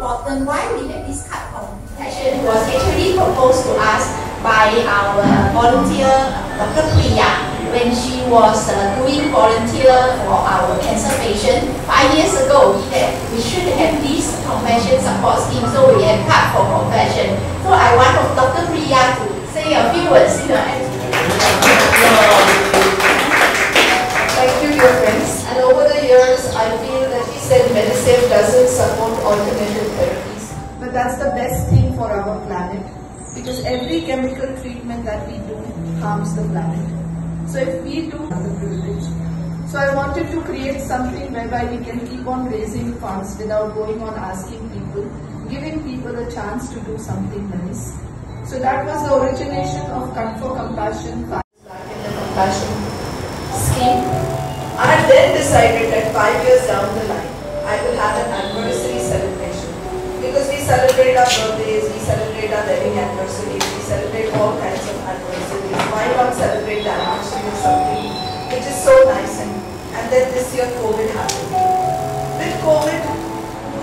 important why we have this card compassion was actually proposed to us by our volunteer Dr. Priya when she was uh, doing volunteer for our cancer patient but that's the best thing for our planet because every chemical treatment that we do harms the planet. So if we do have the privilege. So I wanted to create something whereby we can keep on raising funds without going on asking people, giving people a chance to do something nice. So that was the origination of Cut for Compassion back in the Compassion scheme. I then decided that five years down the line, I will have an anniversary our birthdays, we celebrate our wedding anniversaries, we celebrate all kinds of anniversaries. Why not celebrate the anniversary of something which is so nice and, and then this year COVID happened. With COVID,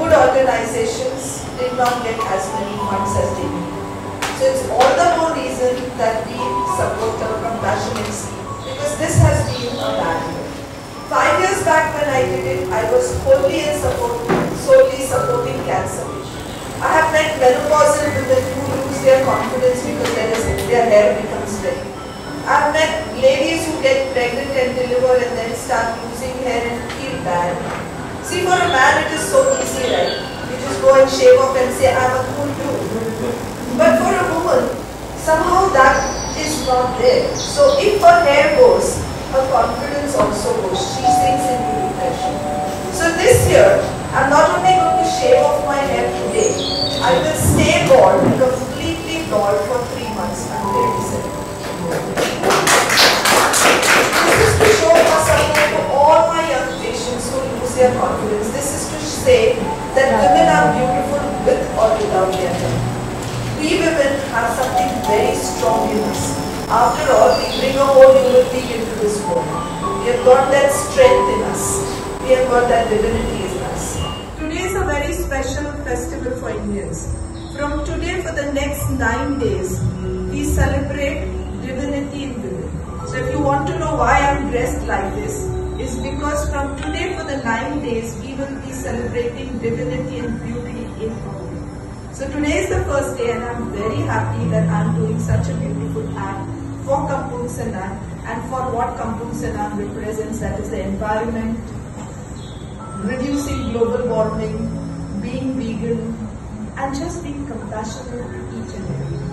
good organizations did not get as many funds as they need. So it's all the more reason that we support the compassionate scheme because this has been a barrier. Five years back when I did it, I was wholly in support, hair becomes red. I have met ladies who get pregnant and deliver and then start losing hair and feel bad. See, for a man it is so easy, right? You just go and shave off and say, I'm a cool dude. But for a woman, somehow that is not there. So if her hair goes, her confidence also goes. She sinks until This is to show support to all my young patients who lose their confidence. This is to say that women are beautiful with or without their hair. We women have something very strong in us. After all, we bring a whole human into this world. We have got that strength in us. We have got that divinity in us. Today is a very special festival for Indians. From today for the next nine days, we celebrate divinity in women. So if you want to know why I'm dressed like this, is because from today for the nine days, we will be celebrating divinity and beauty in women. So today is the first day and I'm very happy that I'm doing such a beautiful act for Kampung Senang and for what Kampung Senang represents, that is the environment, reducing global warming, being vegan, and just being compassionate to each. Thank